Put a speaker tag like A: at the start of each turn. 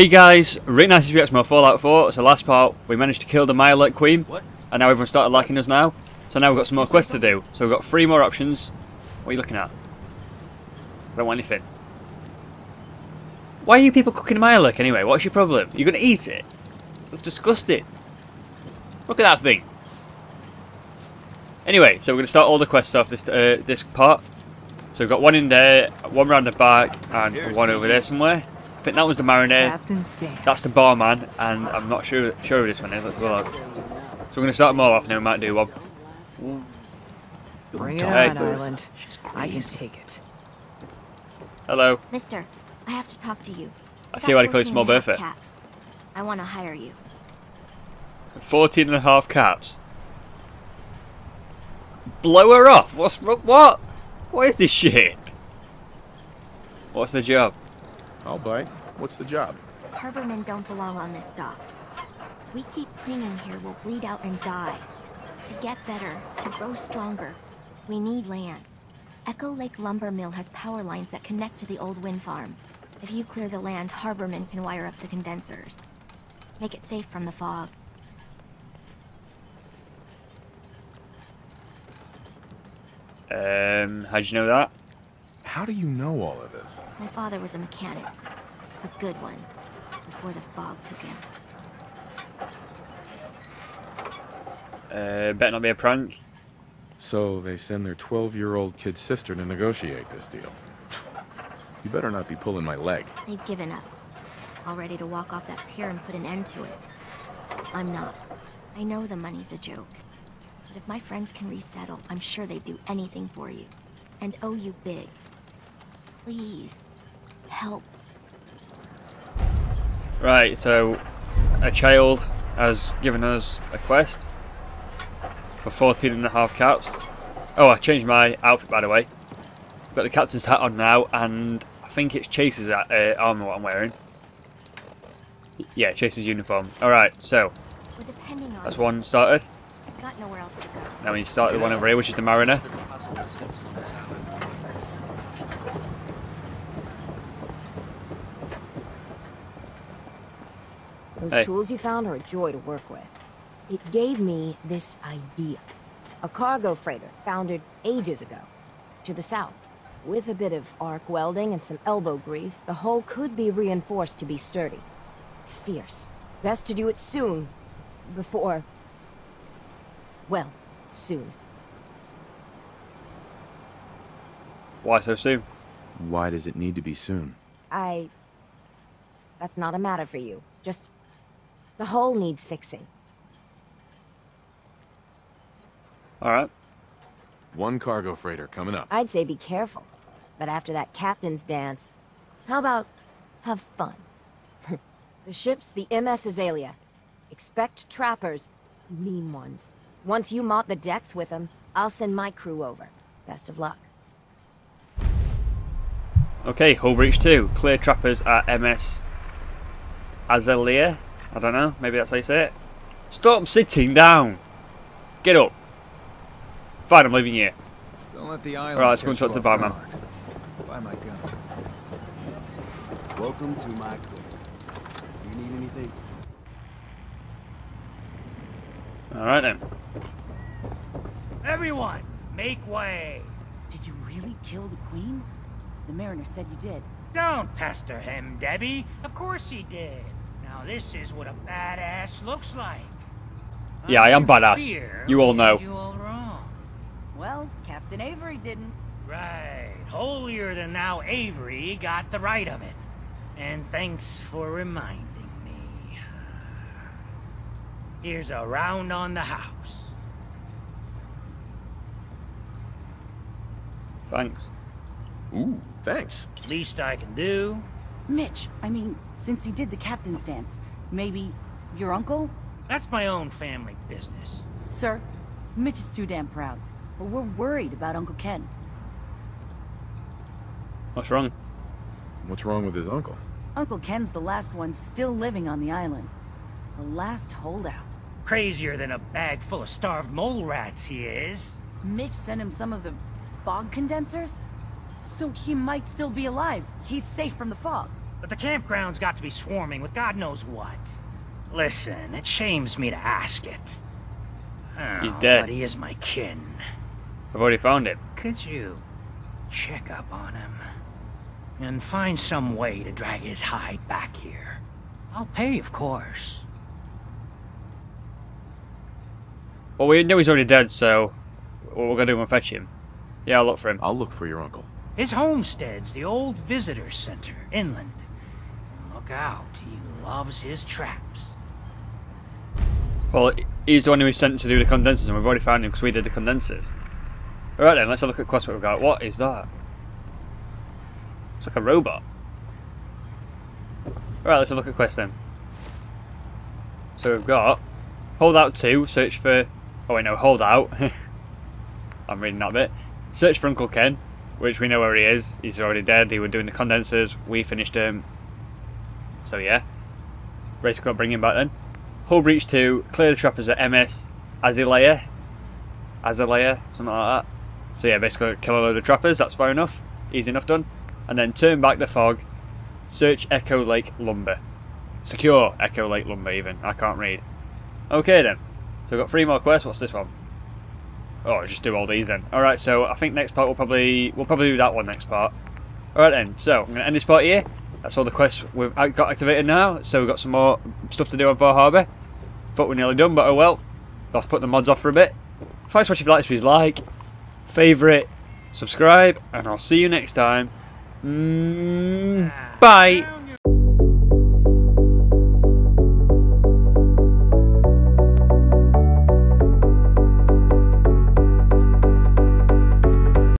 A: Hey guys, really nice to be back to my Fallout 4. So last part, we managed to kill the Mirelurk Queen,
B: What?
A: and now everyone started liking us now. So now we've got some more quests to do. So we've got three more options. What are you looking at? I don't want anything. Why are you people cooking Mirelurk anyway? What's your problem? You're gonna eat it? Looks disgusting. Look at that thing. Anyway, so we're gonna start all the quests off this uh, this part. So we've got one in there, one round the back, and
B: Here's
A: one over there somewhere. I think that was the
C: Mariner.
A: That's the barman, and I'm not sure sure who this one is. Let's have a look. So we're gonna start them all off, and then we might do one.
C: Bring it
A: Hey.
C: on, Island. I can take it.
A: Hello.
D: Mister, I have to talk to you.
A: I see why they call it
D: Got
A: small
D: 14 and a half
A: Bertha.
D: Caps. I want to hire you.
A: 14 and a half caps. Blow her off. What's? What? What is this shit? What's the job?
B: I'll bite. What's the job?
D: Harbormen don't belong on this dock. If we keep clinging here, we'll bleed out and die. To get better, to grow stronger, we need land. Echo Lake Lumber Mill has power lines that connect to the old wind farm. If you clear the land, Harbormen can wire up the condensers. Make it safe from the fog.
A: Um, how'd you know that?
B: How do you know all of this?
D: My father was a mechanic. A good one. Before the fog took him.
A: Uh, better not be a prank.
B: So they send their 12-year-old kid sister to negotiate this deal. You better not be pulling my leg.
D: They've given up. All ready to walk off that pier and put an end to it. I'm not. I know the money's a joke. But if my friends can resettle, I'm sure they'd do anything for you. And owe you big. Please. Help.
A: Right, so a child has given us a quest for 14 and a half caps. Oh, I changed my outfit by the way. Got the captain's hat on now, and I think it's Chase's uh, armor what I'm wearing. Yeah, Chase's uniform. Alright, so
D: on
A: that's one started.
D: Got else to go.
A: Now we need to start the one over here, which is the Mariner.
E: Those
A: Hey.
E: tools you found are a joy to work with. It gave me this idea. A cargo freighter founded ages ago, to the south. With a bit of arc welding and some elbow grease, the hull could be reinforced to be sturdy. Fierce. Best to do it soon. Before... Well, soon.
A: Why so soon?
B: Why does it need to be soon?
E: I... That's not a matter for you. Just... The hull needs fixing.
A: Alright.
B: One cargo freighter coming up.
E: I'd say be careful. But after that captain's dance, how about have fun? the ship's the MS Azalea. Expect trappers, mean ones. Once you mop the decks with them, I'll send my crew over. Best of luck.
A: Okay, hull breach 2. Clear trappers at MS Azalea. I don't know, maybe that's how you say it. Stop sitting down! Get up! Fine, I'm leaving you.
F: Don't let the island.
A: Alright, let's go and talk to
F: you
A: the
F: off
A: barman.
F: Buy my guns.
G: Welcome to my club. You need anything?
A: Alright then.
H: Everyone, make way.
I: Did you really kill the queen? The mariner said you did.
H: Don't pester him, Debbie. Of course he did. Now this is what a badass looks like.
A: Yeah, I am badass.
H: fear,
A: You all know.
H: You all wrong.
I: Well, Captain Avery didn't.
H: Right. Holier than thou Avery got the right of it. And thanks for reminding me. Here's a round on the house.
A: Thanks.
B: Ooh, thanks.
H: Least I can do.
I: Mitch, I mean, since he did the captain's dance, maybe your uncle?
H: That's my own family business.
I: Sir, Mitch is too damn proud. But we're worried about Uncle Ken.
A: What's wrong?
B: What's wrong with his uncle?
I: Uncle Ken's the last one still living on the island. The last holdout.
H: Crazier than a bag full of starved mole rats, he is.
I: Mitch sent him some of the fog condensers? So he might still be alive. He's safe from the fog.
H: But the campground's got to be swarming with God knows what. Listen, it shames me to ask it.
A: He's
H: Oh,
A: dead.
H: But he is my kin.
A: I've already found him.
H: Could you check up on him? And find some way to drag his hide back here. I'll pay, of course.
A: Well, we know he's already dead, so what we're gonna do? We're gonna fetch him. Yeah, I'll look for him.
B: I'll look for your uncle.
H: His homestead's the old visitor center, inland. Look out, he loves his traps.
A: Well, he's the one who we sent to do the condensers, and we've already found him because we did the condensers. Alright then, let's have a look at quest we've got. What is that? It's like a robot. Alright, let's have a look at quest then. So we've got hold out 2, search for. Oh, wait, no, hold out. I'm reading that bit. Search for Uncle Ken, which we know where he is. He's already dead. He was doing the condensers. We finished him. So yeah. Race got bring him back then. Hull Breach 2, clear the trappers at MS Azalea. Azalea, something like that. So yeah, basically kill a load of trappers, that's fair enough. Easy enough done. And then turn back the fog, search Echo Lake Lumber. Secure Echo Lake Lumber even, I can't read. Okay then, so we've got three more quests, what's this one? Oh, just do all these then. Alright, so I think next part we'll probably, we'll probably do that one next part. Alright then, so I'm to end this part here. That's all the quests we've got activated now, so we've got some more stuff to do on Far Harbour. Thought we're nearly done, but oh well. Let's put the mods off for a bit. Thanks for watching if you like please like, favourite, subscribe, and I'll see you next time. Mm, bye.